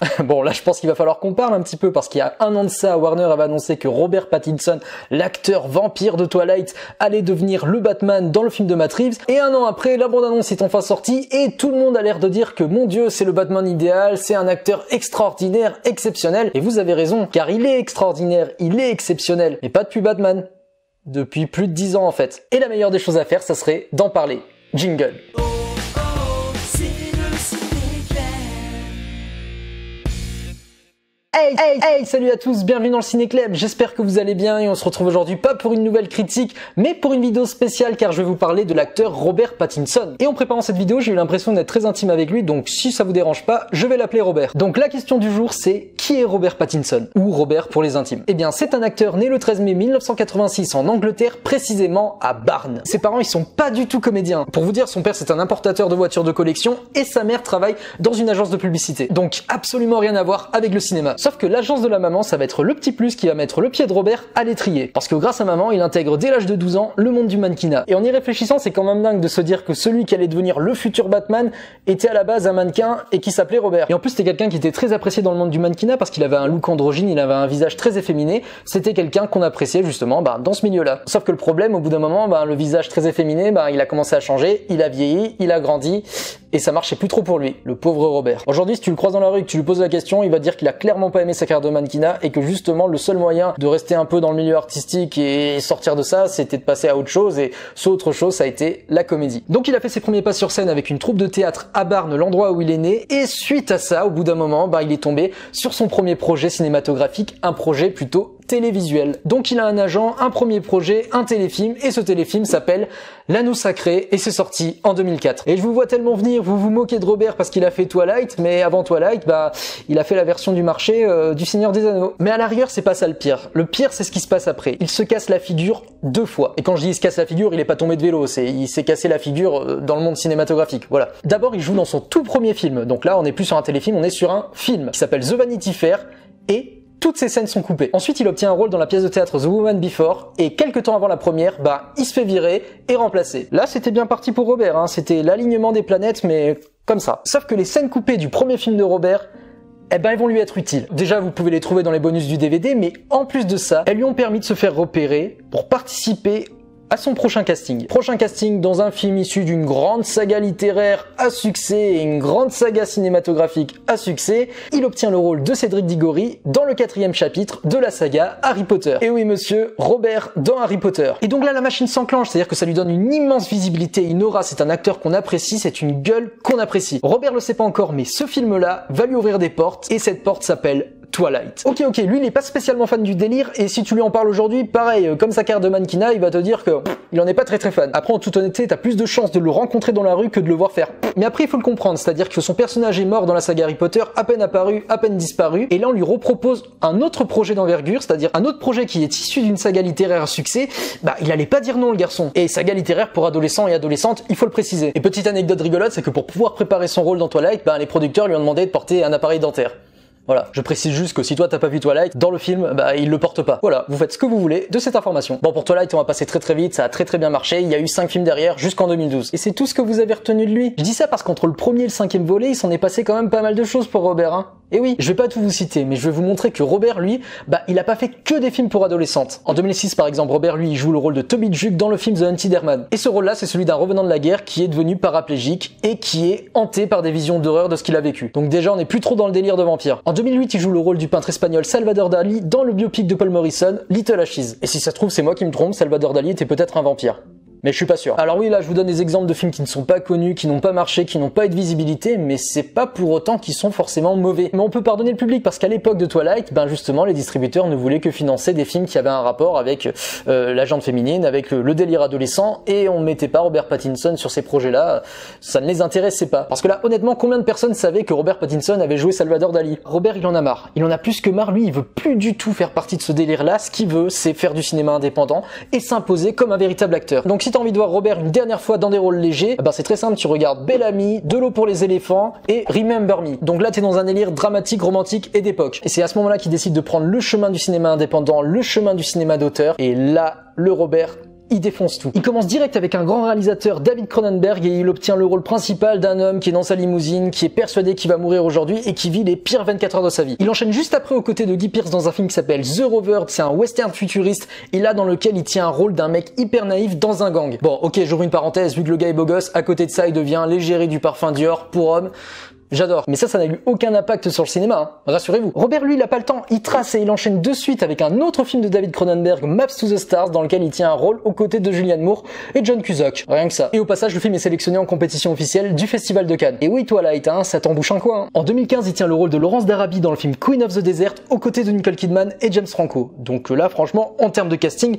bon, là, je pense qu'il va falloir qu'on parle un petit peu parce qu'il y a un an de ça, Warner avait annoncé que Robert Pattinson, l'acteur vampire de Twilight, allait devenir le Batman dans le film de Matt. Et un an après, la bande-annonce est enfin sortie et tout le monde a l'air de dire que mon dieu, c'est le Batman idéal, c'est un acteur extraordinaire, exceptionnel. Et vous avez raison, car il est extraordinaire, il est exceptionnel, mais pas depuis Batman. Depuis plus de 10 ans en fait. Et la meilleure des choses à faire, ça serait d'en parler. Jingle. Hey, hey, hey, salut à tous, bienvenue dans le Ciné Club. J'espère que vous allez bien et on se retrouve aujourd'hui pas pour une nouvelle critique, mais pour une vidéo spéciale car je vais vous parler de l'acteur Robert Pattinson. Et en préparant cette vidéo, j'ai eu l'impression d'être très intime avec lui, donc si ça vous dérange pas, je vais l'appeler Robert. Donc la question du jour, c'est qui est Robert Pattinson? Ou Robert pour les intimes? Eh bien, c'est un acteur né le 13 mai 1986 en Angleterre, précisément à Barnes. Ses parents, ils sont pas du tout comédiens. Pour vous dire, son père c'est un importateur de voitures de collection et sa mère travaille dans une agence de publicité. Donc absolument rien à voir avec le cinéma. Sauf que l'agence de la maman, ça va être le petit plus qui va mettre le pied de Robert à l'étrier. Parce que grâce à maman, il intègre dès l'âge de 12 ans le monde du mannequinat. Et en y réfléchissant, c'est quand même dingue de se dire que celui qui allait devenir le futur Batman était à la base un mannequin et qui s'appelait Robert. Et en plus, c'était quelqu'un qui était très apprécié dans le monde du mannequinat parce qu'il avait un look androgyne, il avait un visage très efféminé. C'était quelqu'un qu'on appréciait justement bah, dans ce milieu-là. Sauf que le problème, au bout d'un moment, bah, le visage très efféminé, bah, il a commencé à changer, il a vieilli, il a grandi et ça marchait plus trop pour lui, le pauvre Robert. Aujourd'hui, si tu le croises dans la rue et que tu lui poses la question, il va dire qu'il a clairement aimé sa carrière de mannequinat et que justement le seul moyen de rester un peu dans le milieu artistique et sortir de ça, c'était de passer à autre chose et ce autre chose, ça a été la comédie. Donc il a fait ses premiers pas sur scène avec une troupe de théâtre à Barnes, l'endroit où il est né et suite à ça, au bout d'un moment, bah, il est tombé sur son premier projet cinématographique, un projet plutôt télévisuel. Donc il a un agent, un premier projet, un téléfilm et ce téléfilm s'appelle L'anneau sacré et c'est sorti en 2004. Et je vous vois tellement venir, vous vous moquez de Robert parce qu'il a fait Twilight, mais avant Twilight, bah il a fait la version du marché euh, du Seigneur des Anneaux. Mais à l'arrière, c'est pas ça le pire. Le pire, c'est ce qui se passe après. Il se casse la figure deux fois. Et quand je dis il se casse la figure, il est pas tombé de vélo, c'est il s'est cassé la figure euh, dans le monde cinématographique. Voilà. D'abord, il joue dans son tout premier film. Donc là, on n'est plus sur un téléfilm, on est sur un film qui s'appelle The Vanity Fair et toutes ces scènes sont coupées. Ensuite, il obtient un rôle dans la pièce de théâtre The Woman Before, et quelques temps avant la première, bah, il se fait virer et remplacer. Là, c'était bien parti pour Robert, hein. c'était l'alignement des planètes, mais comme ça. Sauf que les scènes coupées du premier film de Robert, eh ben, elles vont lui être utiles. Déjà, vous pouvez les trouver dans les bonus du DVD, mais en plus de ça, elles lui ont permis de se faire repérer pour participer à son prochain casting. Prochain casting dans un film issu d'une grande saga littéraire à succès et une grande saga cinématographique à succès, il obtient le rôle de Cédric Diggory dans le quatrième chapitre de la saga Harry Potter. Et oui monsieur, Robert dans Harry Potter. Et donc là la machine s'enclenche, c'est-à-dire que ça lui donne une immense visibilité, une aura, c'est un acteur qu'on apprécie, c'est une gueule qu'on apprécie. Robert le sait pas encore, mais ce film-là va lui ouvrir des portes, et cette porte s'appelle Twilight. Ok, ok, lui il est pas spécialement fan du délire et si tu lui en parles aujourd'hui, pareil, euh, comme sa carte de mannequinat, il va te dire que il en est pas très très fan. Après, en toute honnêteté, t'as plus de chances de le rencontrer dans la rue que de le voir faire. Mais après, il faut le comprendre, c'est-à-dire que son personnage est mort dans la saga Harry Potter, à peine apparu, à peine disparu, et là on lui repropose un autre projet d'envergure, c'est-à-dire un autre projet qui est issu d'une saga littéraire à succès. Bah, il allait pas dire non le garçon. Et saga littéraire pour adolescents et adolescentes, il faut le préciser. Et petite anecdote rigolote, c'est que pour pouvoir préparer son rôle dans Twilight, bah, les producteurs lui ont demandé de porter un appareil dentaire. Voilà, je précise juste que si toi t'as pas vu Twilight, dans le film, bah il le porte pas. Voilà, vous faites ce que vous voulez de cette information. Bon pour Twilight, on va passer très très vite, ça a très très bien marché, il y a eu 5 films derrière jusqu'en 2012. Et c'est tout ce que vous avez retenu de lui. Je dis ça parce qu'entre le premier et le cinquième volet, il s'en est passé quand même pas mal de choses pour Robert, hein. Et oui, je vais pas tout vous citer, mais je vais vous montrer que Robert, lui, bah, il a pas fait que des films pour adolescentes. En 2006, par exemple, Robert, lui, il joue le rôle de Toby Juke dans le film The Hunted Herman. Et ce rôle-là, c'est celui d'un revenant de la guerre qui est devenu paraplégique et qui est hanté par des visions d'horreur de ce qu'il a vécu. Donc déjà, on est plus trop dans le délire de vampire. En 2008, il joue le rôle du peintre espagnol Salvador Dali dans le biopic de Paul Morrison, Little Ashes. Et si ça se trouve, c'est moi qui me trompe, Salvador Dali était peut-être un vampire mais je suis pas sûr. Alors oui, là, je vous donne des exemples de films qui ne sont pas connus, qui n'ont pas marché, qui n'ont pas eu de visibilité, mais c'est pas pour autant qu'ils sont forcément mauvais. Mais on peut pardonner le public parce qu'à l'époque de Twilight, ben justement, les distributeurs ne voulaient que financer des films qui avaient un rapport avec euh, la gente féminine, avec le, délire adolescent, et on mettait pas Robert Pattinson sur ces projets-là. Ça ne les intéressait pas. Parce que là, honnêtement, combien de personnes savaient que Robert Pattinson avait joué Salvador Dali? Robert, il en a marre. Il en a plus que marre. Lui, il veut plus du tout faire partie de ce délire-là. Ce qu'il veut, c'est faire du cinéma indépendant et s'imposer comme un véritable acteur. Donc si envie de voir Robert une dernière fois dans des rôles légers, bah c'est très simple, tu regardes Bellamy, De l'eau pour les éléphants et Remember Me. Donc là, t'es dans un délire dramatique, romantique et d'époque. Et c'est à ce moment-là qu'il décide de prendre le chemin du cinéma indépendant, le chemin du cinéma d'auteur. Et là, le Robert il défonce tout. Il commence direct avec un grand réalisateur, David Cronenberg, et il obtient le rôle principal d'un homme qui est dans sa limousine, qui est persuadé qu'il va mourir aujourd'hui et qui vit les pires 24 heures de sa vie. Il enchaîne juste après aux côtés de Guy Pearce dans un film qui s'appelle The Rover, c'est un western futuriste, et là dans lequel il tient un rôle d'un mec hyper naïf dans un gang. Bon, ok, j'ouvre une parenthèse, vu que le gars est beau gosse, à côté de ça, il devient l'égérie du parfum Dior pour homme. J'adore. Mais ça, ça n'a eu aucun impact sur le cinéma, hein. rassurez-vous. Robert, lui, il a pas le temps. Il trace et il enchaîne de suite avec un autre film de David Cronenberg, Maps to the Stars, dans lequel il tient un rôle aux côtés de Julianne Moore et John Cusack. Rien que ça. Et au passage, le film est sélectionné en compétition officielle du Festival de Cannes. Et oui, Twilight, hein, ça t'embouche un coin. Hein. En 2015, il tient le rôle de Laurence d'Arabie dans le film Queen of the Desert, aux côtés de Nicole Kidman et James Franco. Donc là, franchement, en termes de casting,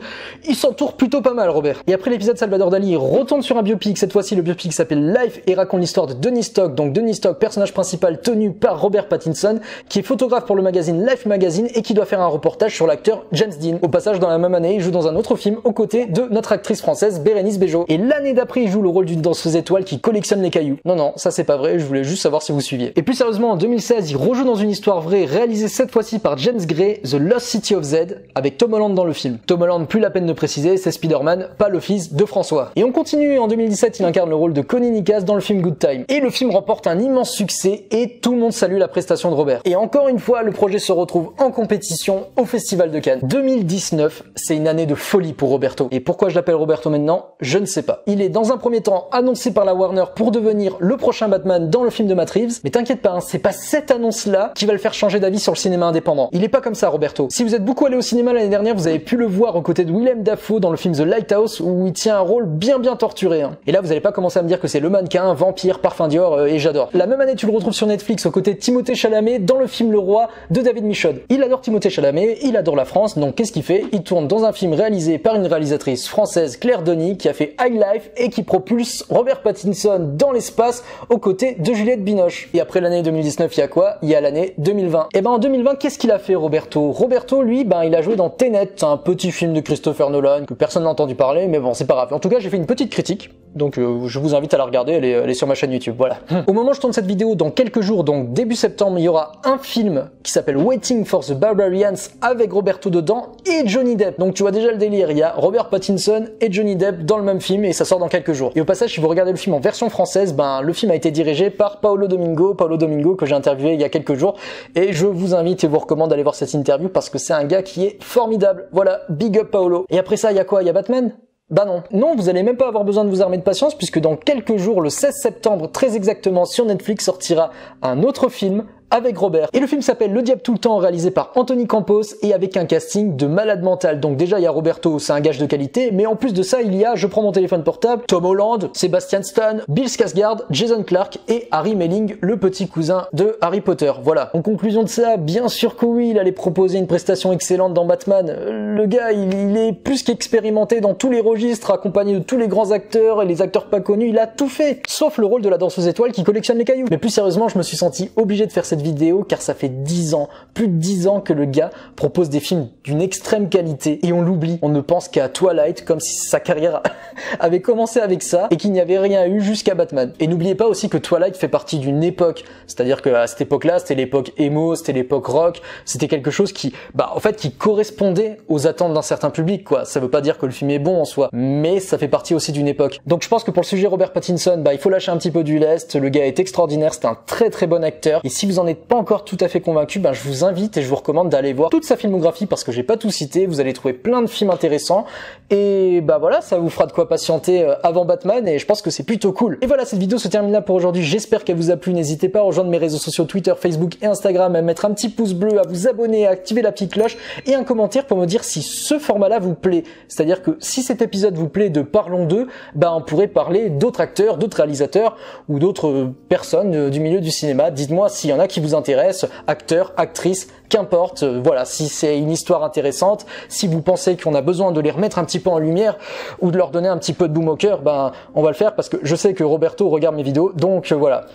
il s'entoure plutôt pas mal, Robert. Et après l'épisode, Salvador Dali retourne sur un biopic. Cette fois-ci, le biopic s'appelle Life et raconte l'histoire de Denis Stock. Donc Denis Stock, personnage principal, Tony par Robert Pattinson, qui est photographe pour le magazine Life Magazine et qui doit faire un reportage sur l'acteur James Dean. Au passage, dans la même année, il joue dans un autre film aux côtés de notre actrice française Bérénice Bejo. Et l'année d'après, il joue le rôle d'une danseuse étoile qui collectionne les cailloux. Non, non, ça c'est pas vrai, je voulais juste savoir si vous suiviez. Et plus sérieusement, en 2016, il rejoue dans une histoire vraie réalisée cette fois-ci par James Gray, The Lost City of Z, avec Tom Holland dans le film. Tom Holland, plus la peine de préciser, c'est Spider-Man, pas le fils de François. Et on continue, en 2017, il incarne le rôle de Connie Nikas dans le film Good Time. Et le film remporte un immense succès et tout le monde salue la prestation de Robert. Et encore une fois, le projet se retrouve en compétition au Festival de Cannes. 2019, c'est une année de folie pour Roberto. Et pourquoi je l'appelle Roberto maintenant? Je ne sais pas. Il est dans un premier temps annoncé par la Warner pour devenir le prochain Batman dans le film de Matt Reeves. Mais t'inquiète pas, hein, c'est pas cette annonce-là qui va le faire changer d'avis sur le cinéma indépendant. Il est pas comme ça, Roberto. Si vous êtes beaucoup allé au cinéma l'année dernière, vous avez pu le voir aux côtés de Willem Dafoe dans le film The Lighthouse où il tient un rôle bien bien torturé. Hein. Et là, vous allez pas commencer à me dire que c'est le mannequin, vampire, parfum Dior euh, et j'adore. La même année, tu le retrouves sur Netflix aux côtés de Timothée Chalamet dans le film Le Roi de David Michaud. Il adore Timothée Chalamet, il adore la France, donc qu'est-ce qu'il fait? Il tourne dans un film réalisé par une réalisatrice française, Claire Denis, qui a fait High Life et qui propulse Robert Pattinson dans l'espace aux côtés de Juliette Binoche. Et après l'année 2019, il y a quoi? Il y a l'année 2020. Et ben en 2020, qu'est-ce qu'il a fait Roberto? Roberto, lui, ben il a joué dans Tenet, un petit film de Christopher Nolan que personne n'a entendu parler, mais bon, c'est pas grave. En tout cas, j'ai fait une petite critique, donc euh, je vous invite à la regarder, elle est, elle est sur ma chaîne YouTube, voilà. Au moment où je tourne cette vidéo, dans quelques jours, donc début septembre, il y aura un film qui s'appelle Waiting for the Barbarians avec Roberto dedans et Johnny Depp. Donc tu vois déjà le délire, il y a Robert Pattinson et Johnny Depp dans le même film et ça sort dans quelques jours. Et au passage, si vous regardez le film en version française, ben le film a été dirigé par Paolo Domingo, Paolo Domingo que j'ai interviewé il y a quelques jours et je vous invite et vous recommande d'aller voir cette interview parce que c'est un gars qui est formidable. Voilà, big up Paolo. Et après ça, il y a quoi? Il y a Batman? Bah non. Non, vous allez même pas avoir besoin de vous armer de patience puisque dans quelques jours, le 16 septembre, très exactement, sur Netflix sortira un autre film avec Robert. Et le film s'appelle Le Diable tout le temps, réalisé par Anthony Campos et avec un casting de malade mental. Donc déjà, il y a Roberto, c'est un gage de qualité, mais en plus de ça, il y a, je prends mon téléphone portable, Tom Holland, Sebastian Stan, Bill Skarsgård, Jason Clark et Harry Melling, le petit cousin de Harry Potter. Voilà. En conclusion de ça, bien sûr que oui, il allait proposer une prestation excellente dans Batman. Le gars, il, il est plus qu'expérimenté dans tous les registres, accompagné de tous les grands acteurs et les acteurs pas connus, il a tout fait. Sauf le rôle de la danseuse étoile qui collectionne les cailloux. Mais plus sérieusement, je me suis senti obligé de faire cette vidéo car ça fait 10 ans, plus de 10 ans que le gars propose des films d'une extrême qualité et on l'oublie. On ne pense qu'à Twilight comme si sa carrière avait commencé avec ça et qu'il n'y avait rien eu jusqu'à Batman. Et n'oubliez pas aussi que Twilight fait partie d'une époque, c'est-à-dire qu'à cette époque-là, c'était l'époque emo, c'était l'époque rock, c'était quelque chose qui, bah, en fait, qui correspondait aux attentes d'un certain public, quoi. Ça veut pas dire que le film est bon en soi, mais ça fait partie aussi d'une époque. Donc je pense que pour le sujet Robert Pattinson, bah, il faut lâcher un petit peu du lest. Le gars est extraordinaire, c'est un très très bon acteur. Et si vous en êtes pas encore tout à fait convaincu, ben je vous invite et je vous recommande d'aller voir toute sa filmographie parce que j'ai pas tout cité. Vous allez trouver plein de films intéressants et bah voilà, ça vous fera de quoi patienter euh, avant Batman et je pense que c'est plutôt cool. Et voilà, cette vidéo se termine là pour aujourd'hui. J'espère qu'elle vous a plu. N'hésitez pas à rejoindre mes réseaux sociaux Twitter, Facebook et Instagram, à mettre un petit pouce bleu, à vous abonner, à activer la petite cloche et un commentaire pour me dire si ce format-là vous plaît. C'est-à-dire que si cet épisode vous plaît de Parlons d'eux, bah on pourrait parler d'autres acteurs, d'autres réalisateurs ou d'autres euh, personnes euh, du milieu du cinéma. Dites-moi s'il y en a qui vous intéressent, acteurs, actrices, qu'importe. Euh, voilà, si c'est une histoire intéressante, si vous pensez qu'on a besoin de les remettre un petit peu en lumière ou de leur donner un petit peu de boom au cœur, ben on va le faire parce que je sais que Roberto regarde mes vidéos. Donc voilà.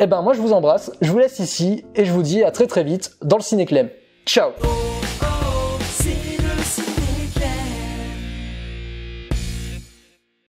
Eh ben moi je vous embrasse, je vous laisse ici et je vous dis à très très vite dans le Cinéclem. Ciao